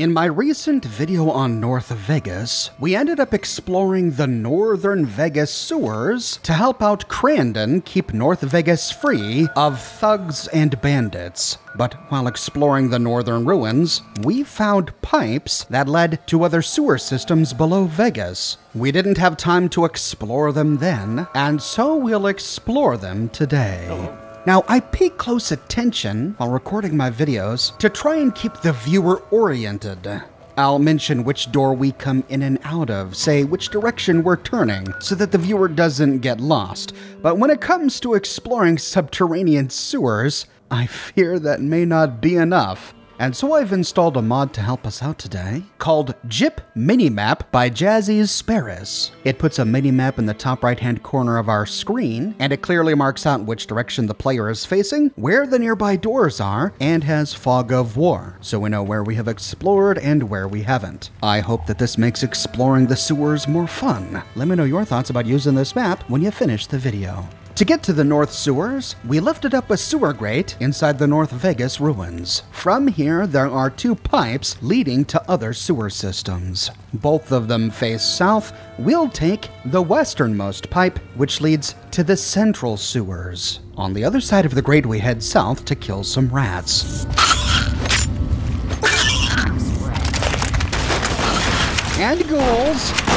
In my recent video on North Vegas, we ended up exploring the Northern Vegas sewers to help out Crandon keep North Vegas free of thugs and bandits. But while exploring the northern ruins, we found pipes that led to other sewer systems below Vegas. We didn't have time to explore them then, and so we'll explore them today. Oh. Now, I pay close attention while recording my videos to try and keep the viewer oriented. I'll mention which door we come in and out of, say which direction we're turning, so that the viewer doesn't get lost. But when it comes to exploring subterranean sewers, I fear that may not be enough. And so I've installed a mod to help us out today called Jip Minimap by jazzisparis. It puts a minimap in the top right hand corner of our screen, and it clearly marks out which direction the player is facing, where the nearby doors are, and has Fog of War, so we know where we have explored and where we haven't. I hope that this makes exploring the sewers more fun. Let me know your thoughts about using this map when you finish the video. To get to the North Sewers, we lifted up a sewer grate inside the North Vegas ruins. From here, there are two pipes leading to other sewer systems. Both of them face south. We'll take the westernmost pipe, which leads to the central sewers. On the other side of the grate, we head south to kill some rats. And ghouls.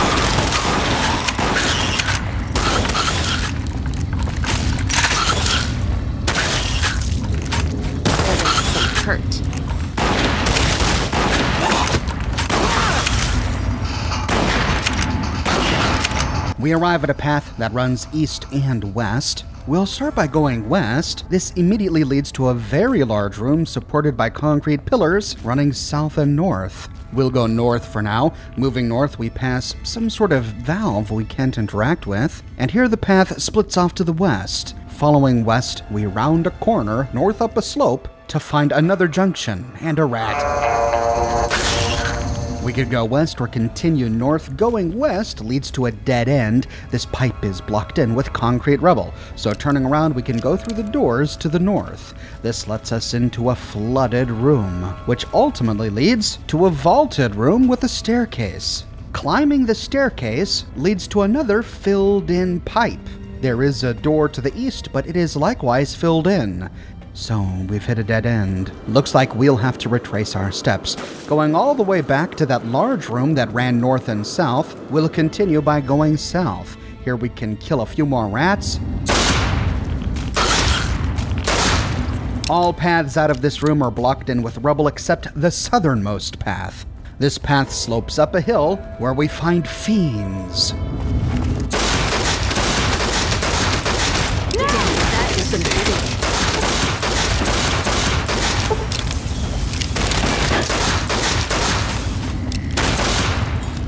We arrive at a path that runs east and west. We'll start by going west. This immediately leads to a very large room supported by concrete pillars running south and north. We'll go north for now. Moving north, we pass some sort of valve we can't interact with. And here the path splits off to the west. Following west, we round a corner north up a slope to find another junction and a rat. We could go west or continue north. Going west leads to a dead end. This pipe is blocked in with concrete rubble, so turning around we can go through the doors to the north. This lets us into a flooded room, which ultimately leads to a vaulted room with a staircase. Climbing the staircase leads to another filled in pipe. There is a door to the east, but it is likewise filled in. So we've hit a dead end. Looks like we'll have to retrace our steps. Going all the way back to that large room that ran north and south, we'll continue by going south. Here we can kill a few more rats. All paths out of this room are blocked in with rubble except the southernmost path. This path slopes up a hill where we find fiends.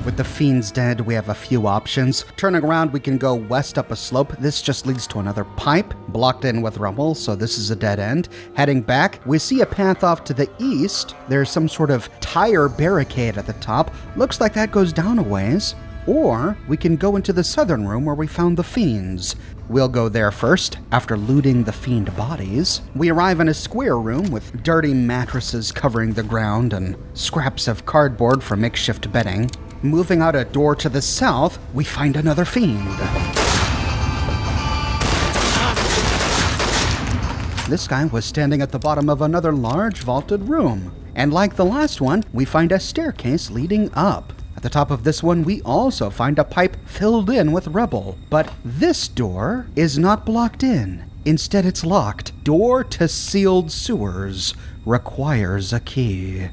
With the fiends dead, we have a few options. Turning around, we can go west up a slope. This just leads to another pipe, blocked in with rubble, so this is a dead end. Heading back, we see a path off to the east. There's some sort of tire barricade at the top. Looks like that goes down a ways. Or we can go into the southern room where we found the fiends. We'll go there first, after looting the fiend bodies. We arrive in a square room with dirty mattresses covering the ground and scraps of cardboard for makeshift bedding. Moving out a door to the south, we find another fiend. This guy was standing at the bottom of another large vaulted room. And like the last one, we find a staircase leading up. At the top of this one, we also find a pipe filled in with rubble. But this door is not blocked in. Instead, it's locked. Door to sealed sewers requires a key.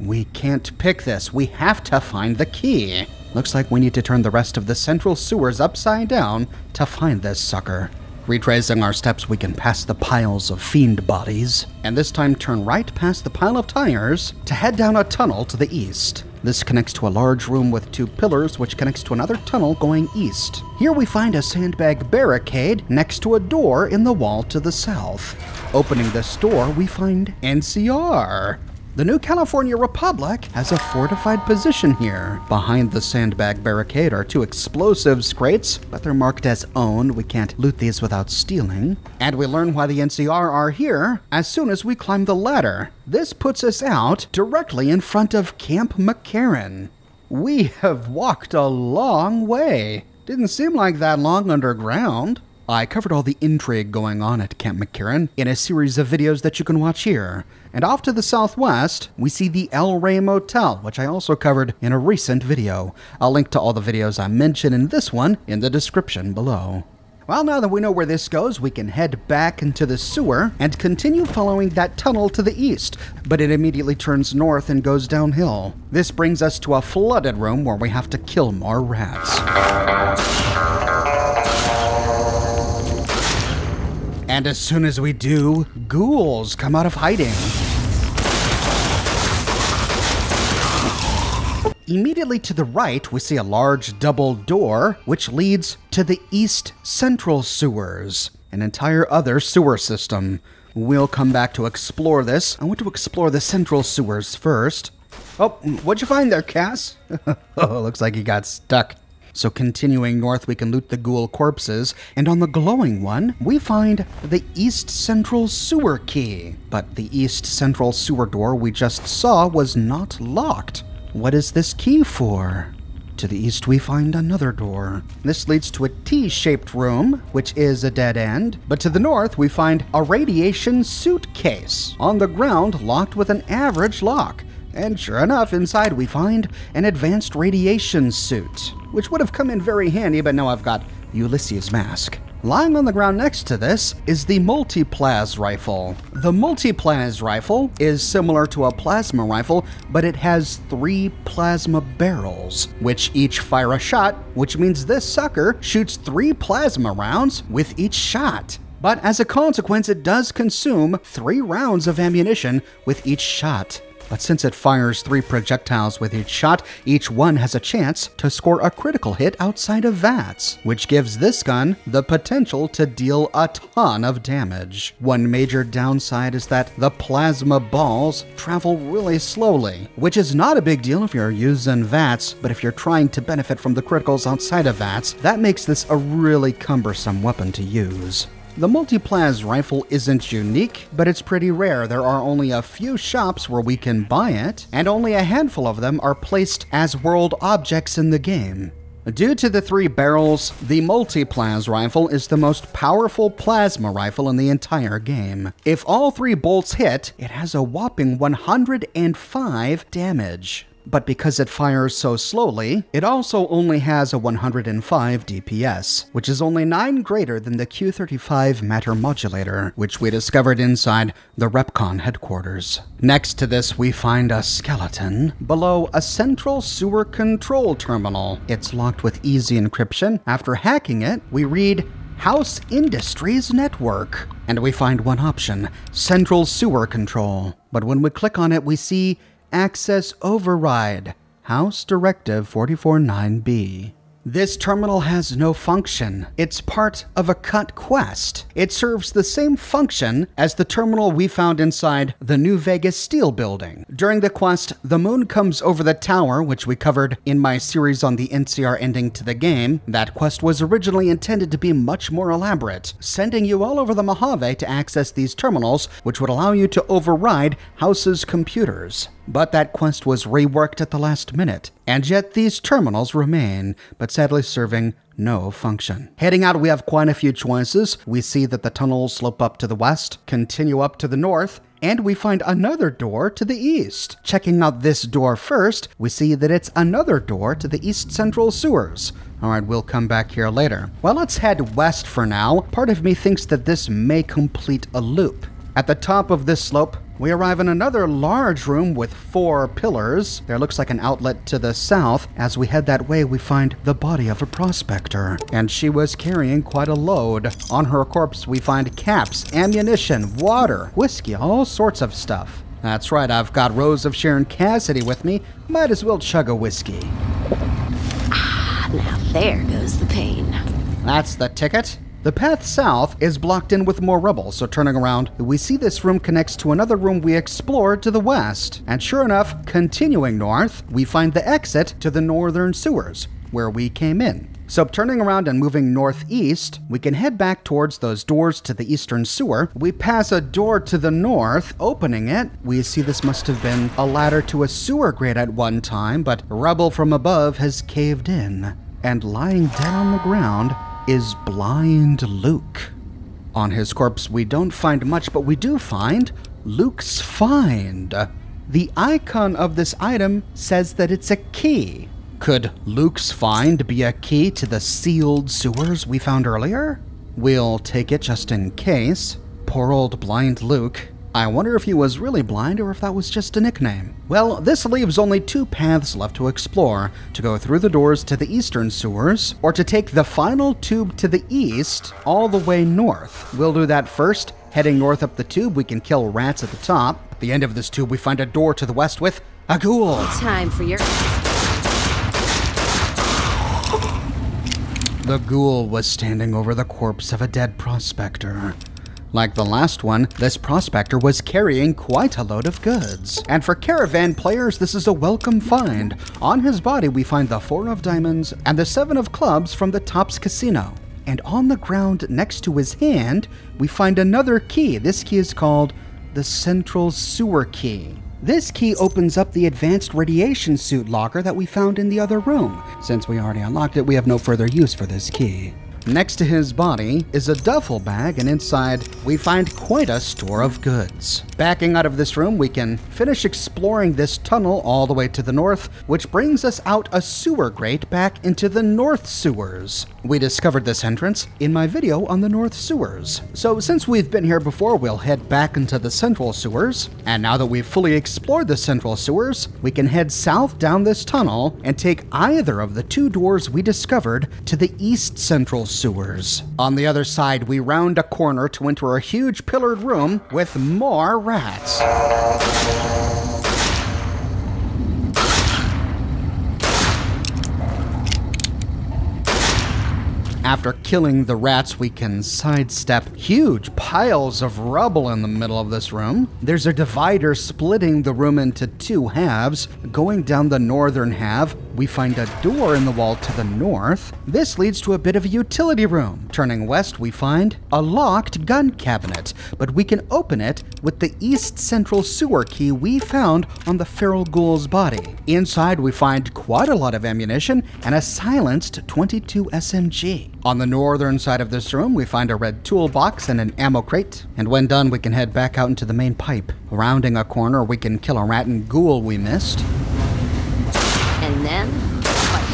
We can't pick this. We have to find the key. Looks like we need to turn the rest of the central sewers upside down to find this sucker. Retracing our steps, we can pass the piles of fiend bodies, and this time turn right past the pile of tires to head down a tunnel to the east. This connects to a large room with two pillars, which connects to another tunnel going east. Here we find a sandbag barricade next to a door in the wall to the south. Opening this door, we find NCR. The New California Republic has a fortified position here. Behind the sandbag barricade are two explosives crates, but they're marked as owned. We can't loot these without stealing. And we learn why the NCR are here as soon as we climb the ladder. This puts us out directly in front of Camp McCarran. We have walked a long way. Didn't seem like that long underground. I covered all the intrigue going on at Camp McCarran in a series of videos that you can watch here. And off to the southwest, we see the El Rey Motel, which I also covered in a recent video. I'll link to all the videos I mentioned in this one in the description below. Well, now that we know where this goes, we can head back into the sewer and continue following that tunnel to the east, but it immediately turns north and goes downhill. This brings us to a flooded room where we have to kill more rats. And as soon as we do, ghouls come out of hiding. Immediately to the right, we see a large double door, which leads to the East Central Sewers, an entire other sewer system. We'll come back to explore this. I want to explore the Central Sewers first. Oh, what'd you find there, Cass? oh, looks like you got stuck. So continuing north, we can loot the ghoul corpses, and on the glowing one, we find the East Central Sewer Key. But the East Central Sewer door we just saw was not locked. What is this key for? To the east, we find another door. This leads to a T shaped room, which is a dead end. But to the north, we find a radiation suitcase on the ground, locked with an average lock. And sure enough, inside we find an advanced radiation suit, which would have come in very handy, but now I've got Ulysses' mask. Lying on the ground next to this is the Multiplas rifle. The Multiplas rifle is similar to a plasma rifle, but it has three plasma barrels, which each fire a shot, which means this sucker shoots three plasma rounds with each shot. But as a consequence, it does consume three rounds of ammunition with each shot. But since it fires three projectiles with each shot, each one has a chance to score a critical hit outside of VATS, which gives this gun the potential to deal a ton of damage. One major downside is that the plasma balls travel really slowly, which is not a big deal if you're using VATS, but if you're trying to benefit from the criticals outside of VATS, that makes this a really cumbersome weapon to use. The Multiplas rifle isn't unique, but it's pretty rare. There are only a few shops where we can buy it, and only a handful of them are placed as world objects in the game. Due to the three barrels, the Multiplas rifle is the most powerful plasma rifle in the entire game. If all three bolts hit, it has a whopping 105 damage but because it fires so slowly, it also only has a 105 DPS, which is only 9 greater than the Q35 matter modulator, which we discovered inside the Repconn headquarters. Next to this, we find a skeleton below a central sewer control terminal. It's locked with easy encryption. After hacking it, we read House Industries Network. And we find one option Central Sewer Control. But when we click on it, we see Access Override, House Directive 449B. This terminal has no function. It's part of a cut quest. It serves the same function as the terminal we found inside the New Vegas Steel Building. During the quest, the moon comes over the tower, which we covered in my series on the NCR ending to the game. That quest was originally intended to be much more elaborate, sending you all over the Mojave to access these terminals, which would allow you to override House's computers. But that quest was reworked at the last minute, and yet these terminals remain, but sadly serving no function. Heading out, we have quite a few choices. We see that the tunnels slope up to the west, continue up to the north, and we find another door to the east. Checking out this door first, we see that it's another door to the east central sewers. Alright, we'll come back here later. Well, let's head west for now. Part of me thinks that this may complete a loop. At the top of this slope, we arrive in another large room with four pillars. There looks like an outlet to the south. As we head that way, we find the body of a prospector, and she was carrying quite a load. On her corpse, we find caps, ammunition, water, whiskey, all sorts of stuff. That's right, I've got Rose of Sharon Cassidy with me. Might as well chug a whiskey. Ah, now there goes the pain. That's the ticket. The path south is blocked in with more rubble, so turning around, we see this room connects to another room we explored to the west. And sure enough, continuing north, we find the exit to the northern sewers, where we came in. So, turning around and moving northeast, we can head back towards those doors to the eastern sewer. We pass a door to the north, opening it. We see this must have been a ladder to a sewer grate at one time, but rubble from above has caved in. And lying dead on the ground is blind Luke. On his corpse, we don't find much, but we do find Luke's find. The icon of this item says that it's a key. Could Luke's find be a key to the sealed sewers we found earlier? We'll take it just in case. Poor old blind Luke. I wonder if he was really blind or if that was just a nickname. Well, this leaves only two paths left to explore to go through the doors to the eastern sewers, or to take the final tube to the east all the way north. We'll do that first. Heading north up the tube, we can kill rats at the top. At the end of this tube, we find a door to the west with a ghoul. Time for your. The ghoul was standing over the corpse of a dead prospector. Like the last one, this prospector was carrying quite a load of goods. And for caravan players, this is a welcome find. On his body, we find the four of diamonds and the seven of clubs from the Tops Casino. And on the ground next to his hand, we find another key. This key is called the Central Sewer Key. This key opens up the advanced radiation suit locker that we found in the other room. Since we already unlocked it, we have no further use for this key. Next to his body is a duffel bag, and inside we find quite a store of goods. Backing out of this room, we can finish exploring this tunnel all the way to the north, which brings us out a sewer grate back into the north sewers. We discovered this entrance in my video on the north sewers. So since we've been here before, we'll head back into the central sewers. And now that we've fully explored the central sewers, we can head south down this tunnel and take either of the two doors we discovered to the east central sewers. On the other side, we round a corner to enter a huge pillared room with more rats. After killing the rats, we can sidestep huge piles of rubble in the middle of this room. There's a divider splitting the room into two halves. Going down the northern half, we find a door in the wall to the north. This leads to a bit of a utility room. Turning west, we find a locked gun cabinet, but we can open it with the east central sewer key we found on the feral ghoul's body. Inside, we find quite a lot of ammunition and a silenced 22 SMG. On the northern side of this room, we find a red toolbox and an ammo crate. And when done, we can head back out into the main pipe. Rounding a corner, we can kill a rat and ghoul we missed. And then. Fight.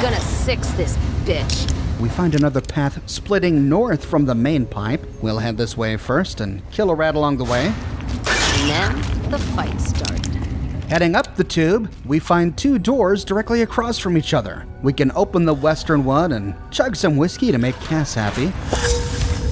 Gonna six this bitch. We find another path splitting north from the main pipe. We'll head this way first and kill a rat along the way. And then the fight started. Heading up the tube, we find two doors directly across from each other. We can open the western one and chug some whiskey to make Cass happy.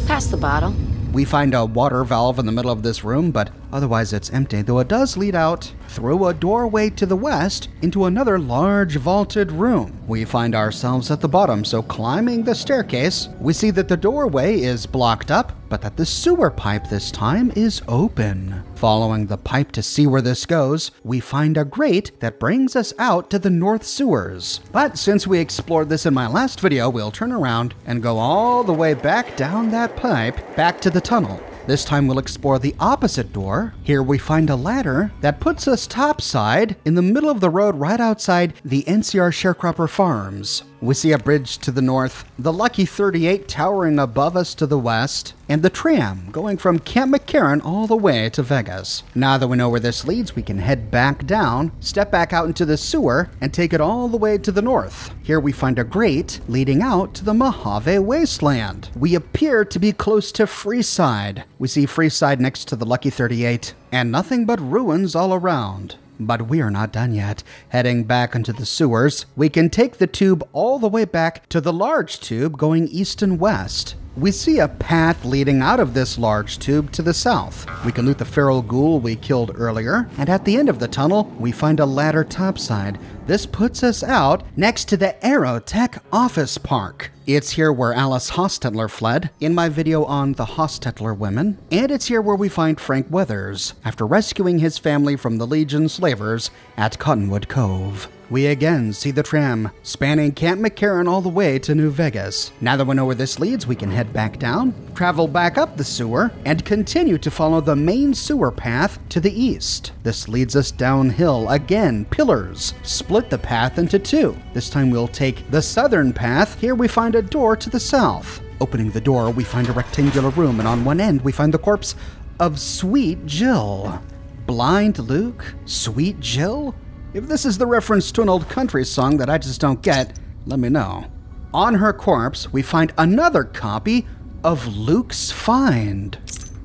Pass the bottle. We find a water valve in the middle of this room, but otherwise it's empty, though it does lead out through a doorway to the west into another large vaulted room. We find ourselves at the bottom, so climbing the staircase, we see that the doorway is blocked up, but that the sewer pipe this time is open. Following the pipe to see where this goes, we find a grate that brings us out to the north sewers. But since we explored this in my last video, we'll turn around and go all the way back down that pipe, back to the tunnel. This time we'll explore the opposite door. Here we find a ladder that puts us topside in the middle of the road right outside the NCR Sharecropper Farms. We see a bridge to the north, the Lucky 38 towering above us to the west, and the tram going from Camp McCarran all the way to Vegas. Now that we know where this leads, we can head back down, step back out into the sewer, and take it all the way to the north. Here we find a grate leading out to the Mojave Wasteland. We appear to be close to Freeside. We see Freeside next to the Lucky 38, and nothing but ruins all around. But we are not done yet. Heading back into the sewers, we can take the tube all the way back to the large tube going east and west. We see a path leading out of this large tube to the south. We can loot the feral ghoul we killed earlier, and at the end of the tunnel, we find a ladder topside. This puts us out next to the Aerotech Office Park. It's here where Alice Hostetler fled in my video on the Hostetler women, and it's here where we find Frank Weathers after rescuing his family from the Legion slavers at Cottonwood Cove. We again see the tram spanning Camp McCarran all the way to New Vegas. Now that we know where this leads, we can head back down, travel back up the sewer, and continue to follow the main sewer path to the east. This leads us downhill again, pillars split the path into two. This time we'll take the southern path. Here we find a door to the south. Opening the door, we find a rectangular room, and on one end, we find the corpse of Sweet Jill. Blind Luke? Sweet Jill? If this is the reference to an old country song that I just don't get, let me know. On her corpse, we find another copy of Luke's Find.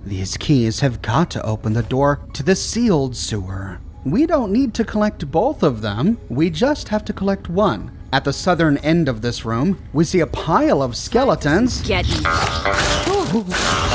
These keys have got to open the door to the sealed sewer. We don't need to collect both of them, we just have to collect one. At the southern end of this room, we see a pile of skeletons. Get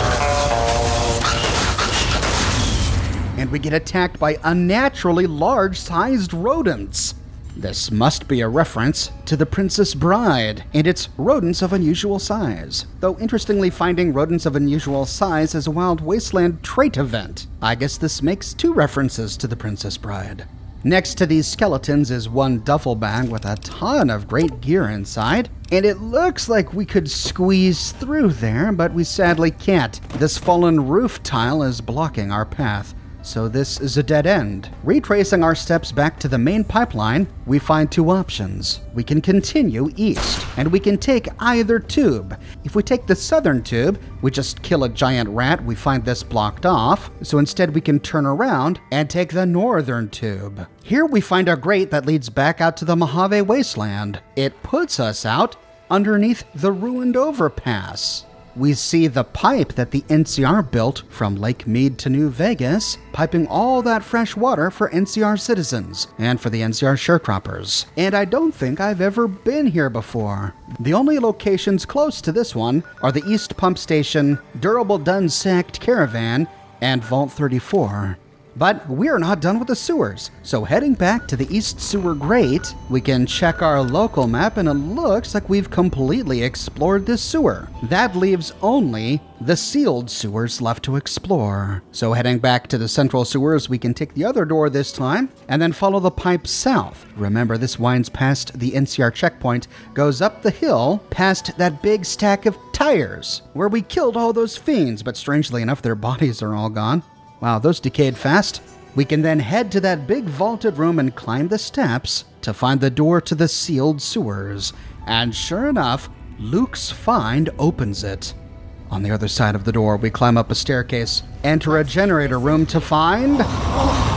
and we get attacked by unnaturally large sized rodents. This must be a reference to The Princess Bride and its rodents of unusual size. Though interestingly, finding rodents of unusual size is a Wild Wasteland trait event. I guess this makes two references to The Princess Bride. Next to these skeletons is one duffel bag with a ton of great gear inside, and it looks like we could squeeze through there, but we sadly can't. This fallen roof tile is blocking our path so this is a dead end. Retracing our steps back to the main pipeline, we find two options. We can continue east, and we can take either tube. If we take the southern tube, we just kill a giant rat, we find this blocked off, so instead we can turn around and take the northern tube. Here we find a grate that leads back out to the Mojave Wasteland. It puts us out underneath the ruined overpass we see the pipe that the NCR built from Lake Mead to New Vegas, piping all that fresh water for NCR citizens and for the NCR sharecroppers. And I don't think I've ever been here before. The only locations close to this one are the East Pump Station, Durable Dun Sacked Caravan, and Vault 34. But we're not done with the sewers, so heading back to the East Sewer Grate, we can check our local map and it looks like we've completely explored this sewer. That leaves only the sealed sewers left to explore. So heading back to the central sewers, we can take the other door this time and then follow the pipe south. Remember, this winds past the NCR checkpoint, goes up the hill past that big stack of tires where we killed all those fiends, but strangely enough, their bodies are all gone. Wow, those decayed fast. We can then head to that big vaulted room and climb the steps to find the door to the sealed sewers. And sure enough, Luke's find opens it. On the other side of the door, we climb up a staircase, enter a generator room to find. Oh.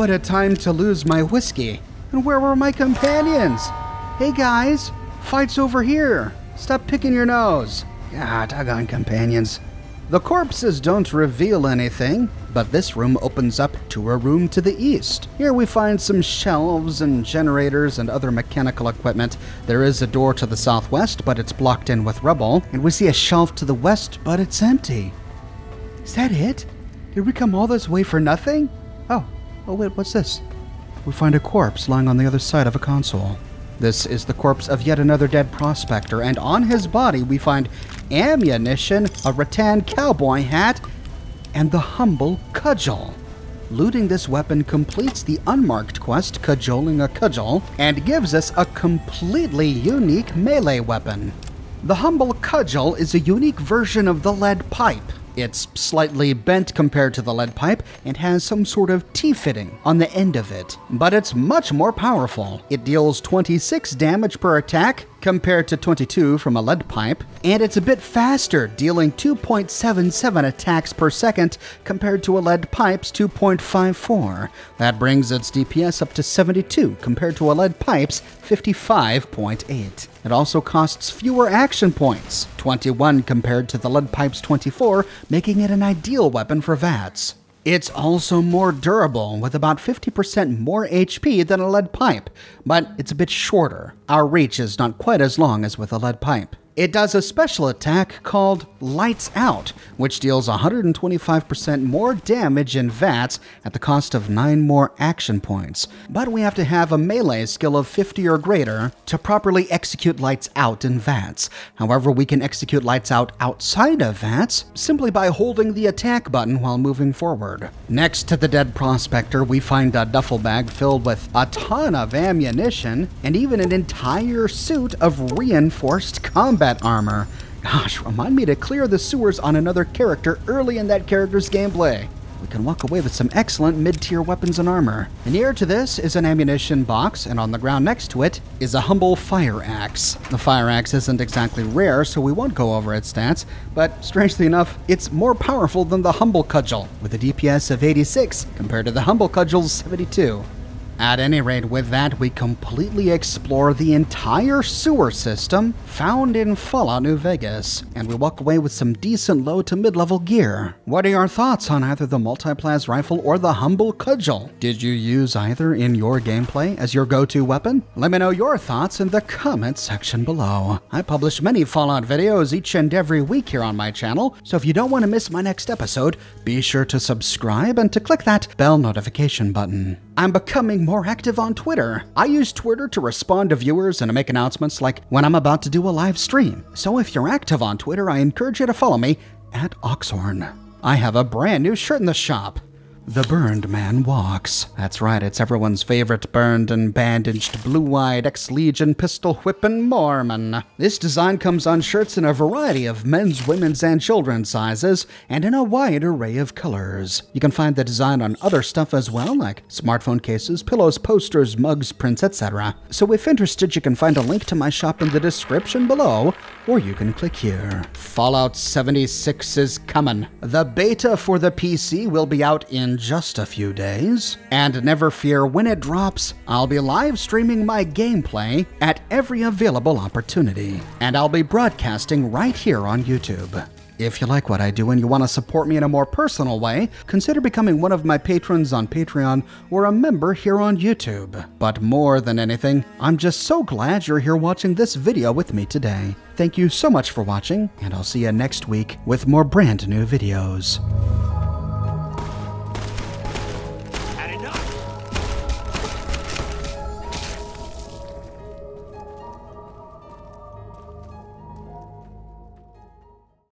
What a time to lose my whiskey. And where were my companions? Hey guys, fight's over here. Stop picking your nose. Ah, doggone companions. The corpses don't reveal anything, but this room opens up to a room to the east. Here we find some shelves and generators and other mechanical equipment. There is a door to the southwest, but it's blocked in with rubble. And we see a shelf to the west, but it's empty. Is that it? Did we come all this way for nothing? Oh, Oh, wait, what's this? We find a corpse lying on the other side of a console. This is the corpse of yet another dead prospector, and on his body we find ammunition, a rattan cowboy hat, and the humble cudgel. Looting this weapon completes the unmarked quest, Cajoling a Cudgel, and gives us a completely unique melee weapon. The humble cudgel is a unique version of the lead pipe. It's slightly bent compared to the lead pipe and has some sort of T-fitting on the end of it, but it's much more powerful. It deals 26 damage per attack compared to 22 from a lead pipe, and it's a bit faster, dealing 2.77 attacks per second compared to a lead pipe's 2.54. That brings its DPS up to 72 compared to a lead pipe's 55.8. It also costs fewer action points, 21 compared to the lead pipe's 24, making it an ideal weapon for VATS. It's also more durable, with about 50% more HP than a lead pipe, but it's a bit shorter. Our reach is not quite as long as with a lead pipe. It does a special attack called Lights Out, which deals 125% more damage in VATS at the cost of 9 more action points. But we have to have a melee skill of 50 or greater to properly execute Lights Out in VATS. However, we can execute Lights Out outside of VATS simply by holding the attack button while moving forward. Next to the dead prospector, we find a duffel bag filled with a ton of ammunition and even an entire suit of reinforced combat armor. Gosh, remind me to clear the sewers on another character early in that character's gameplay. We can walk away with some excellent mid-tier weapons and armor. Near to this is an ammunition box, and on the ground next to it is a humble fire axe. The fire axe isn't exactly rare, so we won't go over its stats, but strangely enough, it's more powerful than the humble cudgel, with a DPS of 86 compared to the humble cudgel's 72. At any rate, with that, we completely explore the entire sewer system found in Fallout New Vegas, and we walk away with some decent low to mid level gear. What are your thoughts on either the Multiplas rifle or the Humble Cudgel? Did you use either in your gameplay as your go to weapon? Let me know your thoughts in the comments section below. I publish many Fallout videos each and every week here on my channel, so if you don't want to miss my next episode, be sure to subscribe and to click that bell notification button. I'm becoming more active on Twitter. I use Twitter to respond to viewers and to make announcements like when I'm about to do a live stream. So if you're active on Twitter, I encourage you to follow me at Oxhorn. I have a brand new shirt in the shop. The Burned Man Walks. That's right, it's everyone's favorite burned and bandaged, blue eyed ex Legion pistol whipping Mormon. This design comes on shirts in a variety of men's, women's, and children's sizes, and in a wide array of colors. You can find the design on other stuff as well, like smartphone cases, pillows, posters, mugs, prints, etc. So if interested, you can find a link to my shop in the description below, or you can click here. Fallout 76 is coming. The beta for the PC will be out in just a few days. And never fear, when it drops, I'll be live streaming my gameplay at every available opportunity. And I'll be broadcasting right here on YouTube. If you like what I do and you want to support me in a more personal way, consider becoming one of my patrons on Patreon or a member here on YouTube. But more than anything, I'm just so glad you're here watching this video with me today. Thank you so much for watching, and I'll see you next week with more brand new videos.